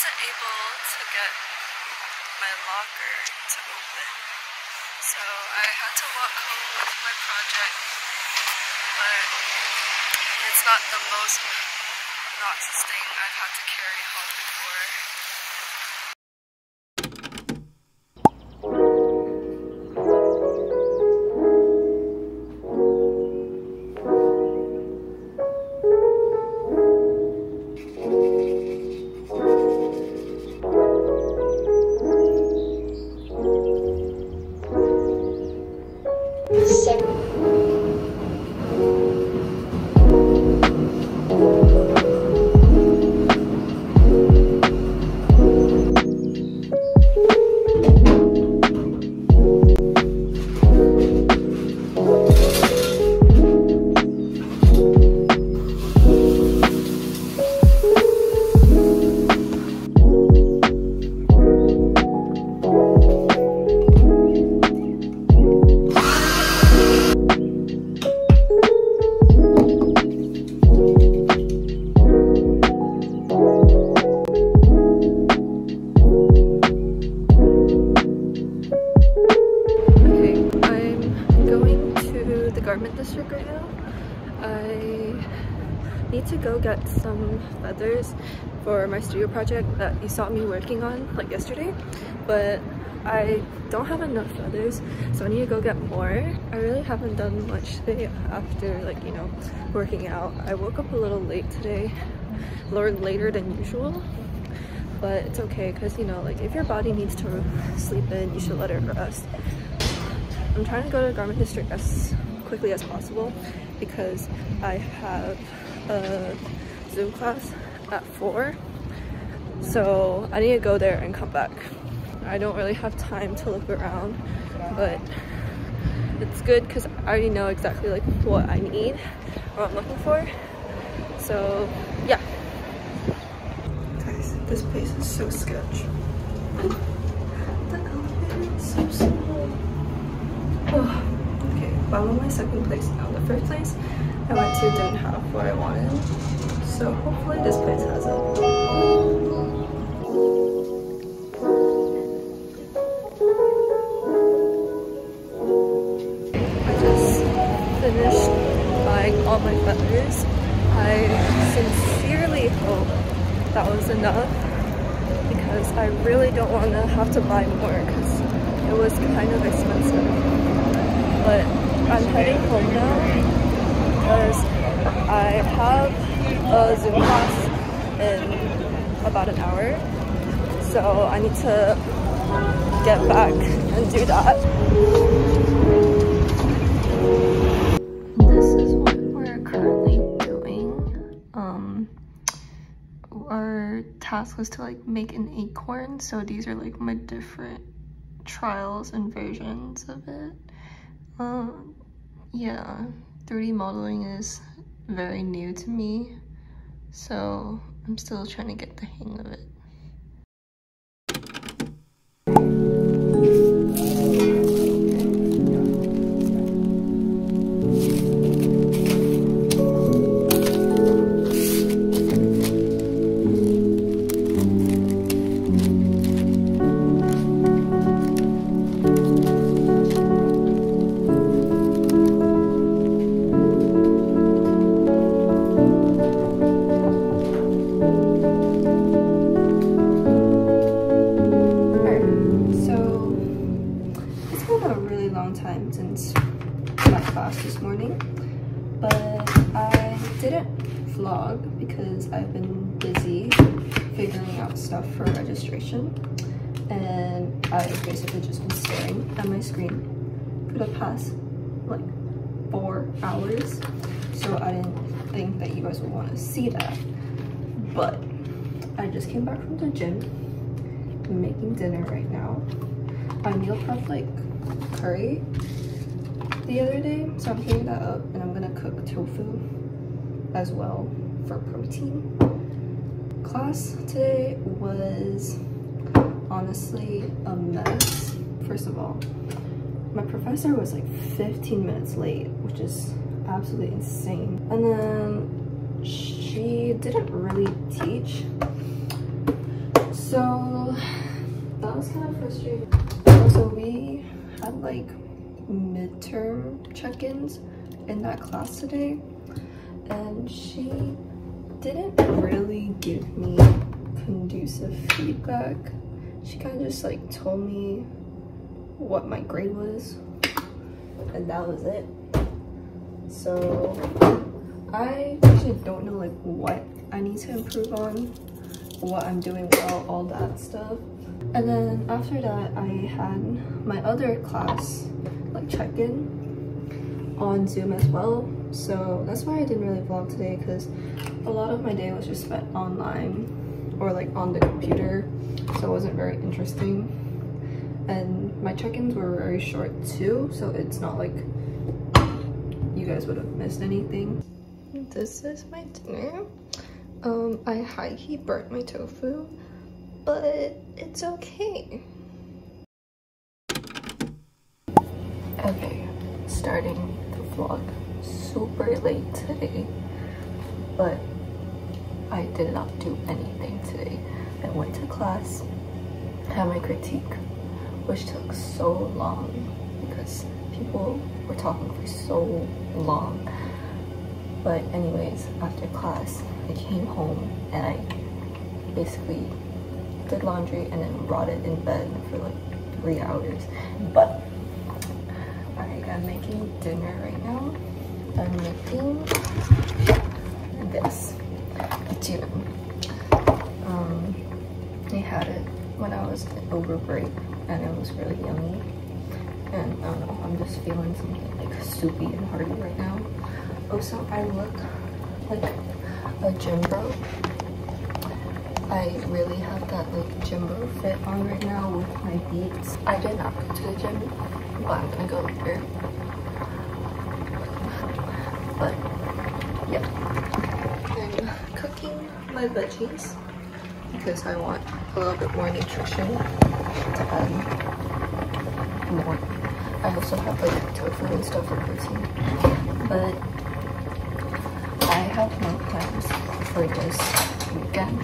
wasn't able to get my locker to open. So I had to walk home with my project, but it's not the most Knox thing I've had to carry home before. Go get some feathers for my studio project that you saw me working on like yesterday, but I don't have enough feathers, so I need to go get more. I really haven't done much today after like, you know, working out. I woke up a little late today, or later than usual, but it's okay because you know like if your body needs to sleep in you should let it rest i'm trying to go to garment district as quickly as possible because i have a zoom class at four so i need to go there and come back i don't really have time to look around but it's good because i already know exactly like what i need or what i'm looking for so yeah Guys, this place is so sketch. The elevator is so small. Oh, okay, I'm on my second place now. The first place I went to didn't have what I wanted. So hopefully this place has it. I just finished buying all my feathers. I sincerely hope that was enough because I really don't want to have to buy more because it was kind of expensive. But I'm heading home now because I have a Zoom class in about an hour. So I need to get back and do that. This is what we're currently doing. Um, our task was to like make an acorn so these are like my different trials and versions of it um yeah 3d modeling is very new to me so i'm still trying to get the hang of it past like four hours, so I didn't think that you guys would want to see that, but I just came back from the gym I'm making dinner right now. I meal prepped like curry the other day, so I'm heating that up and I'm gonna cook tofu as well for protein. Class today was honestly a mess. First of all, my professor was like 15 minutes late, which is absolutely insane. And then she didn't really teach. So that was kind of frustrating. So we had like midterm check-ins in that class today and she didn't really give me conducive feedback. She kind of just like told me what my grade was and that was it. So I actually don't know like what I need to improve on, what I'm doing well, all that stuff. And then after that, I had my other class like check-in on Zoom as well. So that's why I didn't really vlog today because a lot of my day was just spent online or like on the computer. So it wasn't very interesting. And my check-ins were very short too. So it's not like you guys would have missed anything. This is my dinner. Um, I high-key burnt my tofu but it's okay. Okay, starting the vlog super late today, but I did not do anything today. I went to class, had my critique, which took so long because people were talking for so long. But anyways, after class, I came home and I basically did laundry and then brought it in bed for like three hours. But alright, I'm making dinner right now. I'm making this tuna. Um, I had it when I was over break and it was really yummy. And I don't know, I'm just feeling something like soupy and hearty right now. Also, I look like a gym bro I really have that like gym bro fit on right now with my beats. I did not go to the gym, but I'm gonna go later. But yeah, I'm cooking my veggies because I want a little bit more nutrition to add more. I also have like tofu and stuff for protein, but I have no plans for this weekend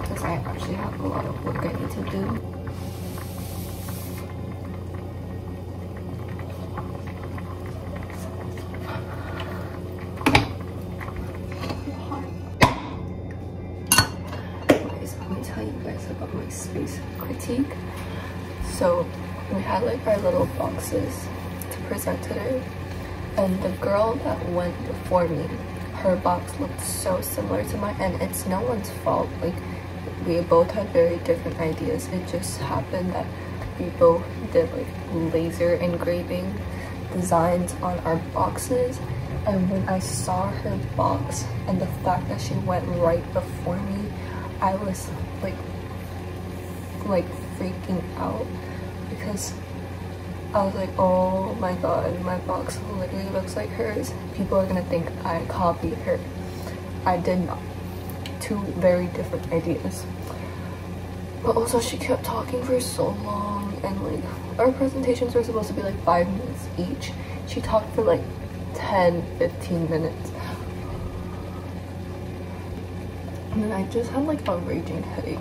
because I actually have a lot of work I need to do. Anyways, let me tell you guys about my space critique. So we had like our little boxes to present today and the girl that went before me her box looked so similar to mine and it's no one's fault. Like we both had very different ideas. It just happened that we both did like laser engraving designs on our boxes. And when I saw her box and the fact that she went right before me I was like like freaking out because I was like, oh my god, my box literally looks like hers. People are gonna think I copied her. I did not. Two very different ideas. But also she kept talking for so long and like our presentations were supposed to be like five minutes each. She talked for like 10, 15 minutes. And then I just had like a raging headache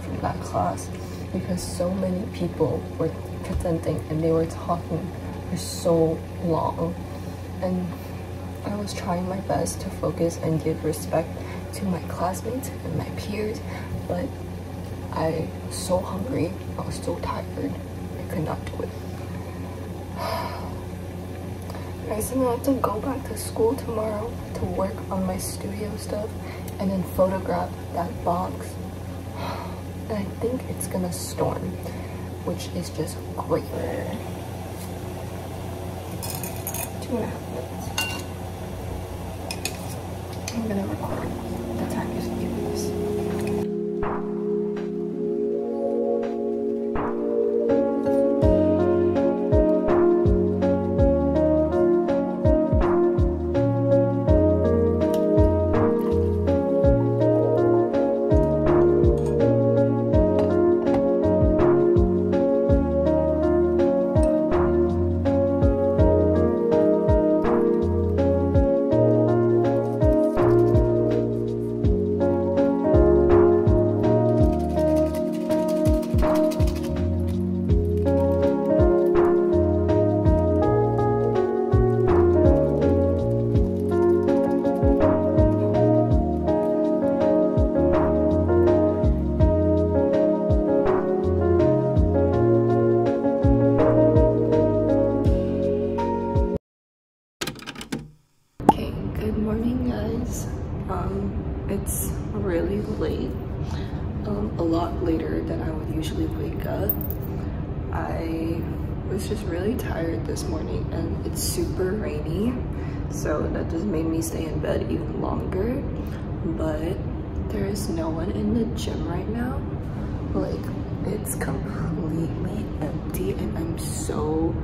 from that class because so many people were presenting and they were talking for so long and I was trying my best to focus and give respect to my classmates and my peers but I was so hungry, I was so tired, I could not do it. I'm gonna have to go back to school tomorrow to work on my studio stuff and then photograph that box. And I think it's gonna storm which is just great. Two and a half minutes. I'm gonna record lot later than I would usually wake up. I was just really tired this morning and it's super rainy. So that just made me stay in bed even longer. But there is no one in the gym right now. Like it's completely empty and I'm so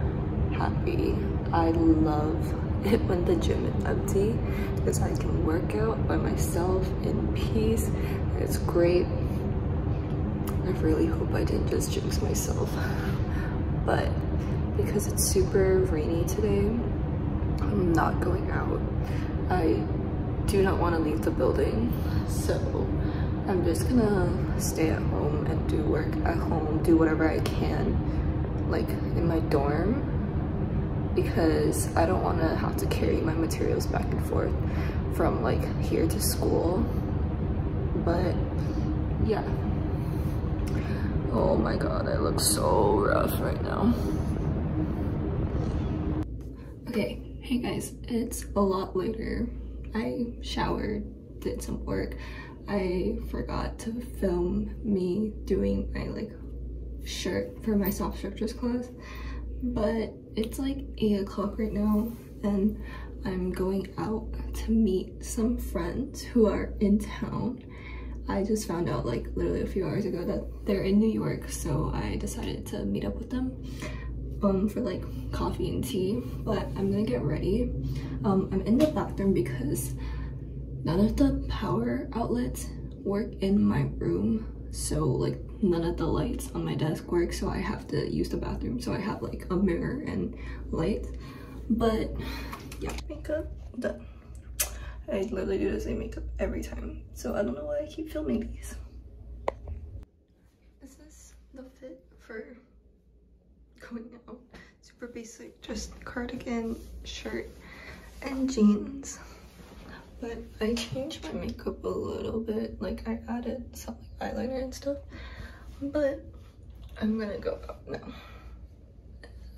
happy. I love it when the gym is empty because I can work out by myself in peace. It's great. I really hope I didn't just jinx myself. But because it's super rainy today, I'm not going out. I do not want to leave the building. So I'm just gonna stay at home and do work at home, do whatever I can, like in my dorm because I don't want to have to carry my materials back and forth from like here to school. But yeah. Oh my god, I look so rough right now. Okay, hey guys, it's a lot later. I showered, did some work. I forgot to film me doing my like shirt for my soft structures class but it's like 8 o'clock right now and I'm going out to meet some friends who are in town. I just found out like literally a few hours ago that they're in New York so I decided to meet up with them um, for like coffee and tea but I'm gonna get ready. Um, I'm in the bathroom because none of the power outlets work in my room so like none of the lights on my desk work so I have to use the bathroom so I have like a mirror and light but yeah. Makeup done I literally do the same makeup every time so I don't know why I keep filming these This is the fit for going out super basic just cardigan shirt and jeans but I changed my makeup a little bit. Like I added some eyeliner and stuff, but I'm gonna go out now.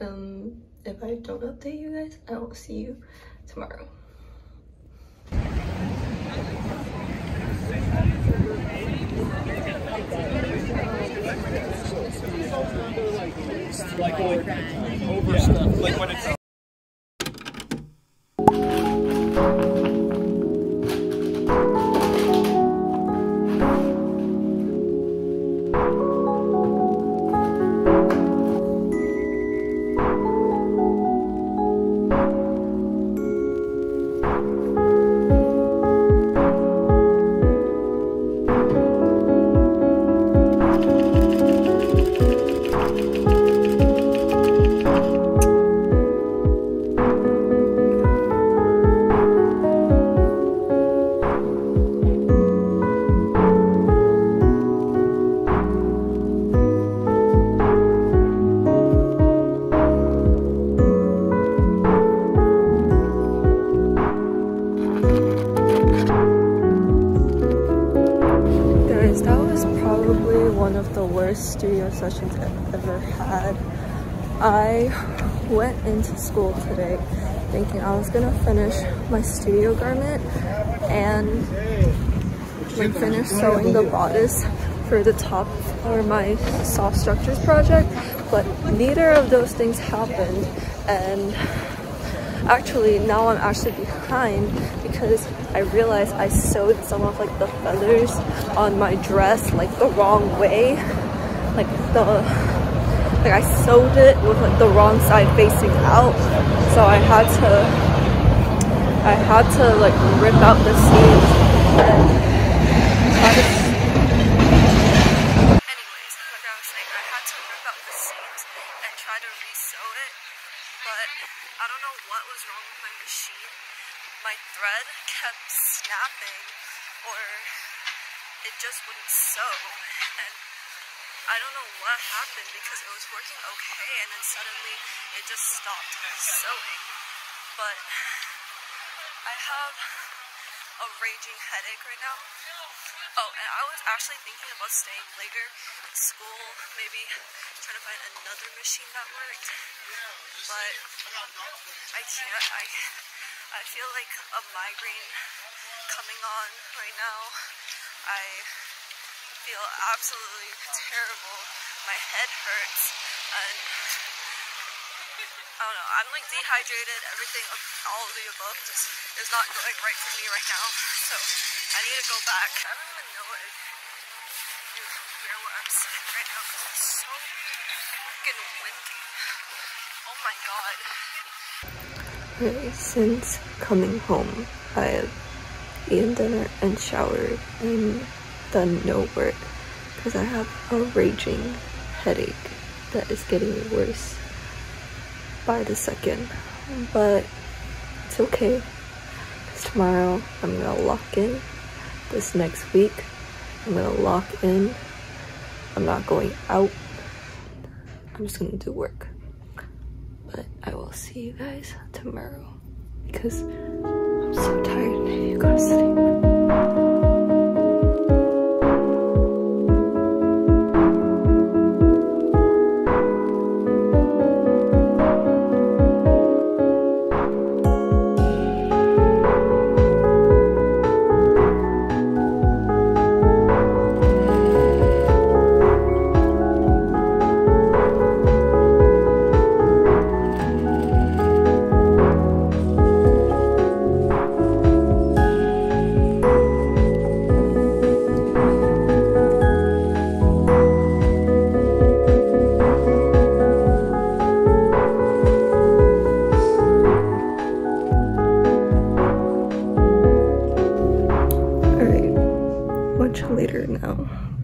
Um, if I don't update you guys, I will see you tomorrow. Like, over stuff, like when it's sessions I've ever had. I went into school today thinking I was gonna finish my studio garment and like finish sewing the bodice for the top for my soft structures project but neither of those things happened and actually now I'm actually behind because I realized I sewed some of like the feathers on my dress like the wrong way like the like I sewed it with like the wrong side facing out. So I had to I had to like rip out the seams and try to anyways like I was saying I had to rip out the seams and try to re-sew it but I don't know what was wrong with my machine my thread kept snapping or it just wouldn't sew and I don't know what happened because it was working okay and then suddenly it just stopped sewing. But I have a raging headache right now. Oh, and I was actually thinking about staying later in school, maybe trying to find another machine that worked. But I can't, I, I feel like a migraine coming on right now. I feel absolutely terrible. My head hurts and I don't know, I'm like dehydrated, everything, all of the above just is not going right for me right now. So I need to go back. I don't even know if you hear what I'm saying right now because it's so fucking windy. Oh my god. Since coming home, I have eaten dinner and showered and done no work because I have a raging headache that is getting worse by the second. But it's okay because tomorrow I'm gonna lock in. This next week, I'm gonna lock in. I'm not going out. I'm just gonna do work. But I will see you guys tomorrow because I'm so tired. Maybe go to sleep.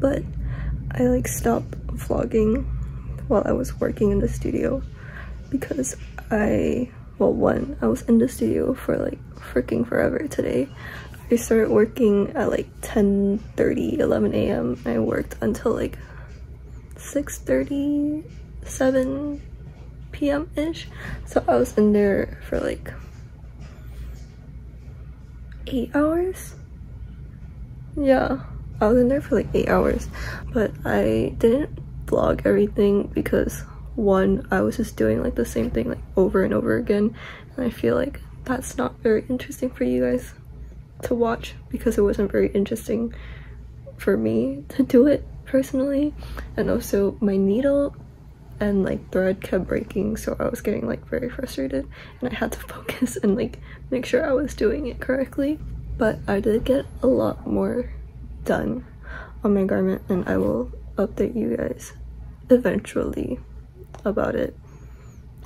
But I like stopped vlogging while I was working in the studio because I, well one, I was in the studio for like freaking forever today. I started working at like 10 30 11 a.m. I worked until like 6 30 7 p.m. ish. So I was in there for like eight hours yeah i was in there for like eight hours but i didn't vlog everything because one i was just doing like the same thing like over and over again and i feel like that's not very interesting for you guys to watch because it wasn't very interesting for me to do it personally and also my needle and like thread kept breaking so i was getting like very frustrated and i had to focus and like make sure i was doing it correctly but i did get a lot more done on my garment and i will update you guys eventually about it.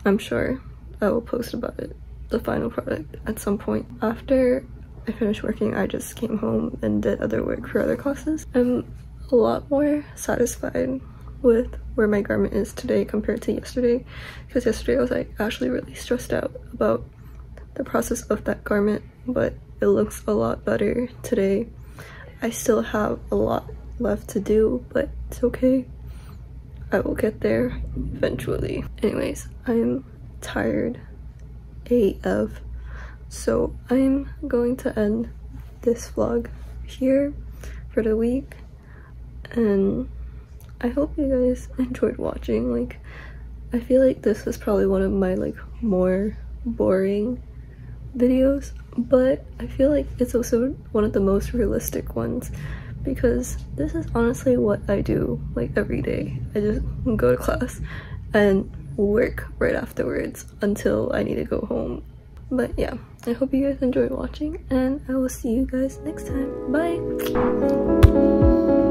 I'm sure i will post about it the final product at some point. After i finished working i just came home and did other work for other classes. I'm a lot more satisfied with where my garment is today compared to yesterday because yesterday I was like actually really stressed out about the process of that garment but it looks a lot better today I still have a lot left to do but it's okay. I will get there eventually. Anyways I'm tired AF so I'm going to end this vlog here for the week and I hope you guys enjoyed watching. Like, I feel like this is probably one of my like more boring videos, but I feel like it's also one of the most realistic ones because this is honestly what I do like every day. I just go to class and work right afterwards until I need to go home. But yeah, I hope you guys enjoyed watching and I will see you guys next time. Bye!